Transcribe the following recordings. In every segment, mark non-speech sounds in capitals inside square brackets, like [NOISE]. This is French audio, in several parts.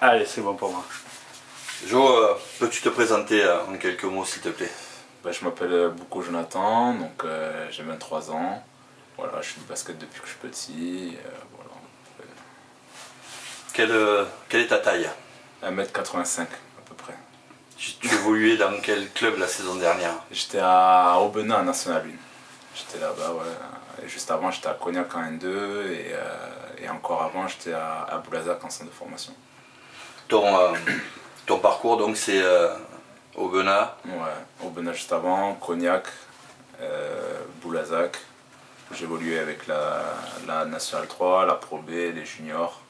Allez, c'est bon pour moi. Jo, euh, peux-tu te présenter euh, en quelques mots s'il te plaît? Bah, Je m'appelle Bouko Jonathan, donc euh, j'ai 23 ans. Voilà, je suis du basket depuis que je suis petit. voilà. Quelle, quelle, est ta taille? 1m85 à peu près. Tu, évoluais dans quel club la saison dernière? J'étais à Aubenas, National 1. J'étais là-bas, ouais. Et juste avant, j'étais à Cognac en N2 et, et encore avant, j'étais à, à Boulazac en centre de formation. Ton, ton parcours, donc, c'est euh, Aubenas Ouais, Aubenas juste avant, Cognac, euh, Boulazac. Évolué avec la, la National 3, la Pro B, les juniors.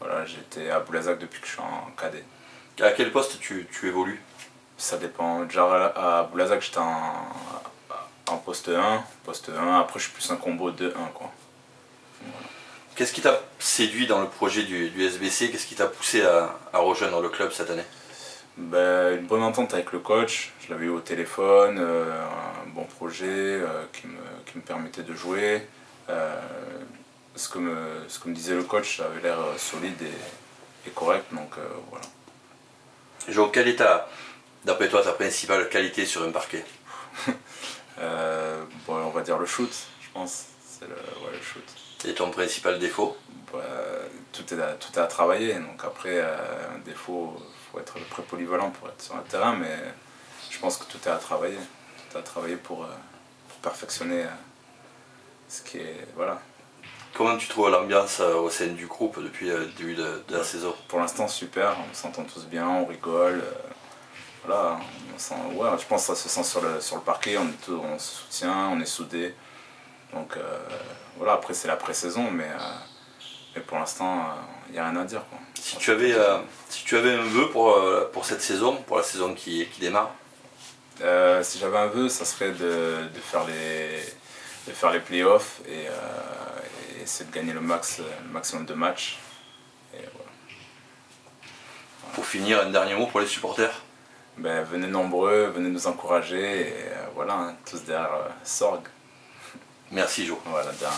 Voilà, j'étais à Boulazac depuis que je suis en cadet. À quel poste tu, tu évolues? Ça dépend. Déjà à Boulazac, j'étais en, en, poste 1. Poste 1. Après, je suis plus un combo 2-1. quoi. Qu'est-ce qui t'a séduit dans le projet du, SBC Qu'est-ce qui t'a poussé à, rejoindre le club cette année? Ben, Une bonne entente avec le coach. Je l'avais eu au téléphone, euh, un bon projet euh, qui, me, permettait de jouer. Euh, ce, que me, ce que me disait le coach avait l'air solide et, correct. Donc voilà. Jo, quelle est d'après toi, ta principale qualité sur un parquet? [LAUGHS] Bon, On va dire le shoot, je pense. C'est le, ouais, le shoot. Et ton principal défaut bah, tout, est à, tout est à travailler. Donc après, euh, un défaut, il faut être très polyvalent pour être sur un terrain, mais je pense que tout est à travailler. Tout est à travailler pour, euh, perfectionner euh, ce qui est. Voilà. Comment tu trouves l'ambiance au sein du groupe depuis le début de, la saison? Pour l'instant, super. On s'entend tous bien, on rigole. voilà, ouais, je pense que ça se sent sur le, sur le parquet. On, est on se soutient, on est soudés. Donc voilà, après c'est la pré-saison, mais, euh, pour l'instant, il euh, n'y a rien à dire. Si, tu avais, euh, si tu avais un vœu pour, pour cette saison, pour la saison qui, qui démarre Si j'avais un vœu, ça serait de, faire les, de faire les playoffs et, essayer de gagner le, max, maximum de matchs. Pour finir, un dernier mot pour les supporters ben, Venez nombreux, venez nous encourager et voilà, hein, tous derrière Sorg. Merci Jo. Voilà, bien.